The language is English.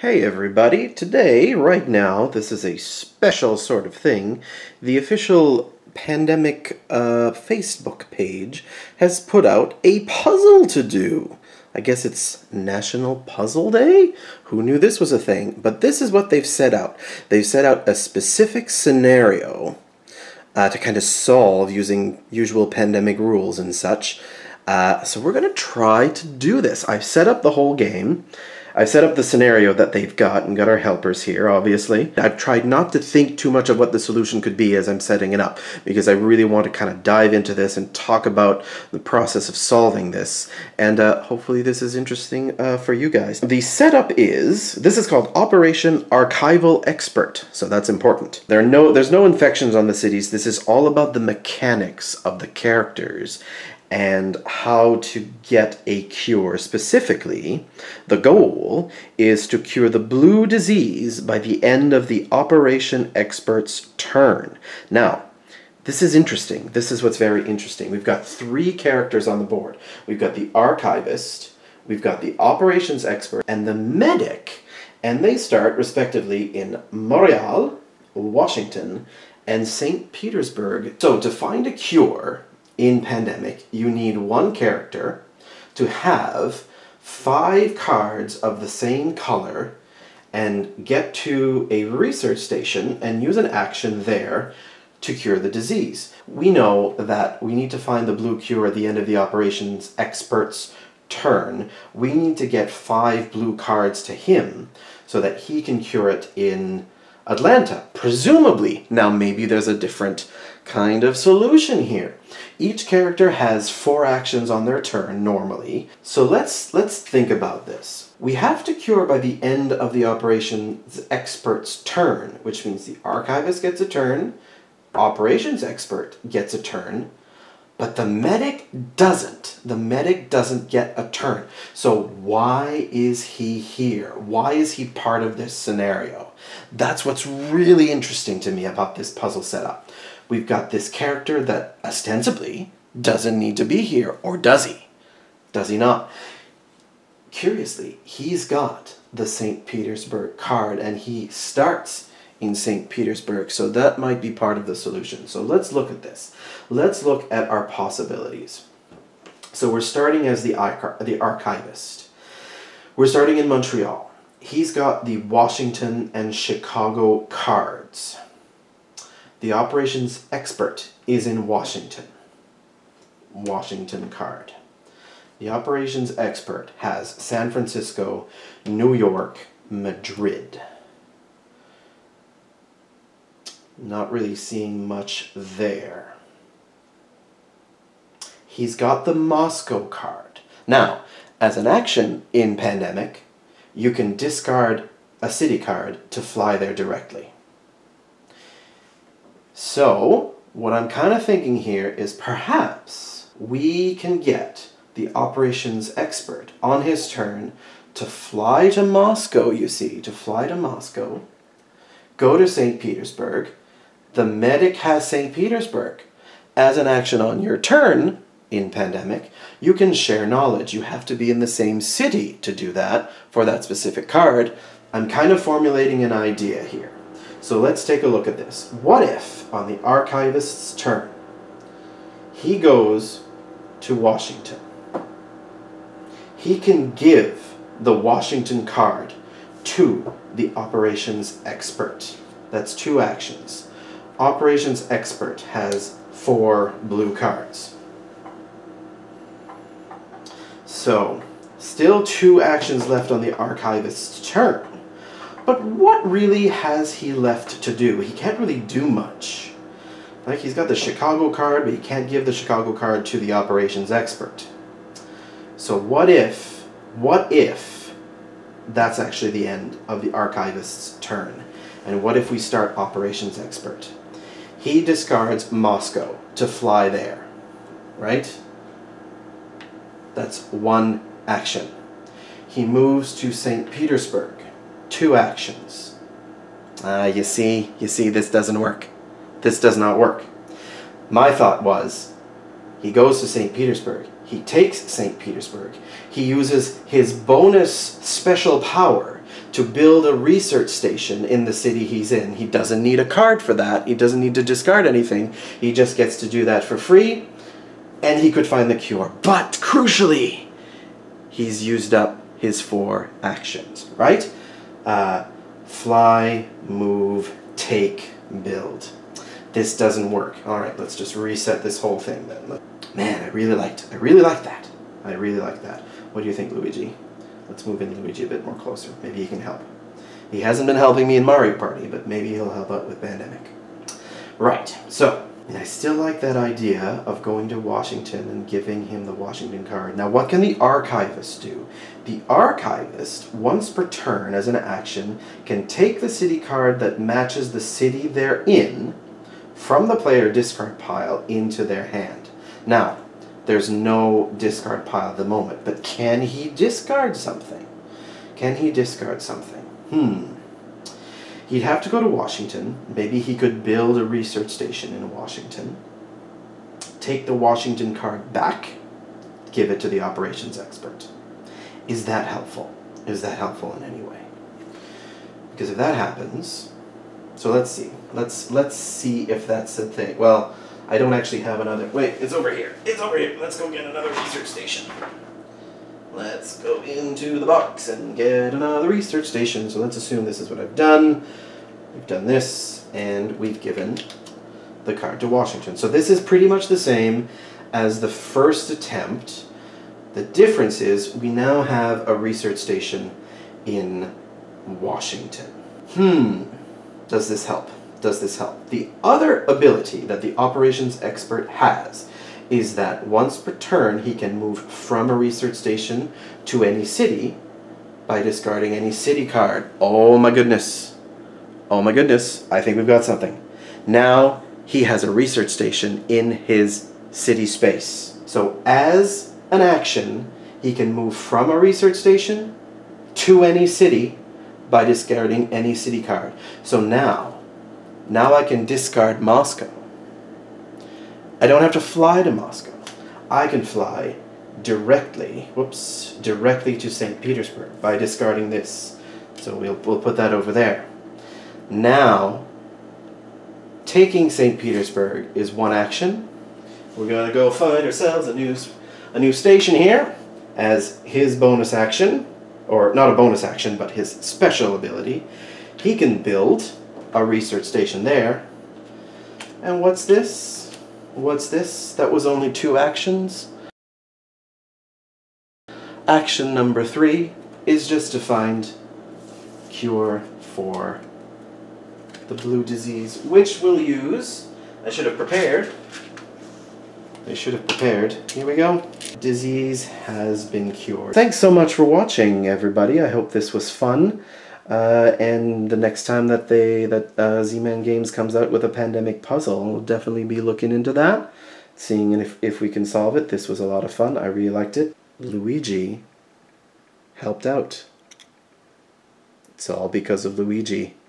Hey everybody, today, right now, this is a special sort of thing. The official pandemic uh, Facebook page has put out a puzzle to do. I guess it's National Puzzle Day? Who knew this was a thing? But this is what they've set out. They've set out a specific scenario uh, to kind of solve using usual pandemic rules and such. Uh, so we're going to try to do this. I've set up the whole game. I've set up the scenario that they've got and got our helpers here, obviously. I've tried not to think too much of what the solution could be as I'm setting it up, because I really want to kind of dive into this and talk about the process of solving this. And uh, hopefully this is interesting uh, for you guys. The setup is, this is called Operation Archival Expert, so that's important. There are no, there's no infections on the cities. This is all about the mechanics of the characters and how to get a cure. Specifically, the goal is to cure the blue disease by the end of the operation expert's turn. Now, this is interesting. This is what's very interesting. We've got three characters on the board. We've got the archivist, we've got the operations expert, and the medic. And they start respectively in Montreal, Washington, and St. Petersburg. So to find a cure, in Pandemic, you need one character to have five cards of the same color and get to a research station and use an action there to cure the disease. We know that we need to find the blue cure at the end of the operations expert's turn. We need to get five blue cards to him so that he can cure it in Atlanta. Presumably, now maybe there's a different kind of solution here. Each character has four actions on their turn normally. So let's let's think about this. We have to cure by the end of the operations expert's turn, which means the archivist gets a turn, operations expert gets a turn, but the medic doesn't. The medic doesn't get a turn. So why is he here? Why is he part of this scenario? That's what's really interesting to me about this puzzle setup. We've got this character that ostensibly doesn't need to be here, or does he? Does he not? Curiously, he's got the St. Petersburg card and he starts in St. Petersburg, so that might be part of the solution. So let's look at this. Let's look at our possibilities. So we're starting as the, the archivist. We're starting in Montreal. He's got the Washington and Chicago cards. The operations expert is in Washington. Washington card. The operations expert has San Francisco, New York, Madrid. Not really seeing much there. He's got the Moscow card. Now, as an action in Pandemic, you can discard a city card to fly there directly. So, what I'm kind of thinking here is perhaps we can get the operations expert on his turn to fly to Moscow, you see, to fly to Moscow, go to St. Petersburg, the medic has St. Petersburg. As an action on your turn in pandemic, you can share knowledge. You have to be in the same city to do that for that specific card. I'm kind of formulating an idea here. So let's take a look at this. What if, on the archivist's turn, he goes to Washington? He can give the Washington card to the operations expert. That's two actions operations expert has four blue cards. So, still two actions left on the archivist's turn. But what really has he left to do? He can't really do much. Like he's got the Chicago card, but he can't give the Chicago card to the operations expert. So what if, what if that's actually the end of the archivist's turn? And what if we start operations expert? He discards Moscow to fly there, right? That's one action. He moves to St. Petersburg, two actions. Uh, you see, you see, this doesn't work. This does not work. My thought was, he goes to St. Petersburg. He takes St. Petersburg. He uses his bonus special power to build a research station in the city he's in. He doesn't need a card for that. He doesn't need to discard anything. He just gets to do that for free, and he could find the cure. But crucially, he's used up his four actions, right? Uh, fly, move, take, build. This doesn't work. All right, let's just reset this whole thing then. Man, I really liked, I really like that. I really like that. What do you think, Luigi? Let's move in Luigi a bit more closer. Maybe he can help. He hasn't been helping me in Mario Party, but maybe he'll help out with Pandemic. Right, so, I still like that idea of going to Washington and giving him the Washington card. Now, what can the Archivist do? The Archivist, once per turn as an action, can take the city card that matches the city they're in from the player discard pile into their hand. Now, there's no discard pile at the moment, but can he discard something? Can he discard something? Hmm. He'd have to go to Washington. Maybe he could build a research station in Washington. Take the Washington card back, give it to the operations expert. Is that helpful? Is that helpful in any way? Because if that happens, so let's see. Let's let's see if that's a thing. Well, I don't actually have another. Wait, it's over here. It's over here. Let's go get another research station. Let's go into the box and get another research station. So let's assume this is what I've done. We've done this, and we've given the card to Washington. So this is pretty much the same as the first attempt. The difference is we now have a research station in Washington. Hmm, does this help? does this help? The other ability that the operations expert has is that once per turn he can move from a research station to any city by discarding any city card. Oh my goodness. Oh my goodness. I think we've got something. Now he has a research station in his city space. So as an action, he can move from a research station to any city by discarding any city card. So now now I can discard Moscow. I don't have to fly to Moscow. I can fly directly, whoops, directly to St. Petersburg by discarding this. So we'll, we'll put that over there. Now, taking St. Petersburg is one action. We're going to go find ourselves a new, a new station here as his bonus action, or not a bonus action, but his special ability. He can build a research station there. And what's this? What's this? That was only two actions. Action number three is just to find cure for the blue disease, which we'll use. I should have prepared. I should have prepared. Here we go. Disease has been cured. Thanks so much for watching, everybody. I hope this was fun. Uh, and the next time that they that uh, Z-Man Games comes out with a pandemic puzzle, we'll definitely be looking into that, seeing if if we can solve it. This was a lot of fun. I really liked it. Luigi helped out. It's all because of Luigi. Luigi.